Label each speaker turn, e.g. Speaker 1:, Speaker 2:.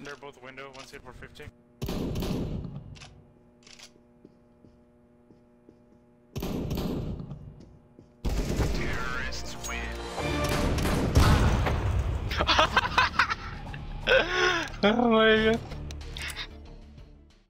Speaker 1: They're both window, one's hit for 50.
Speaker 2: Terrorists win.
Speaker 3: oh my god.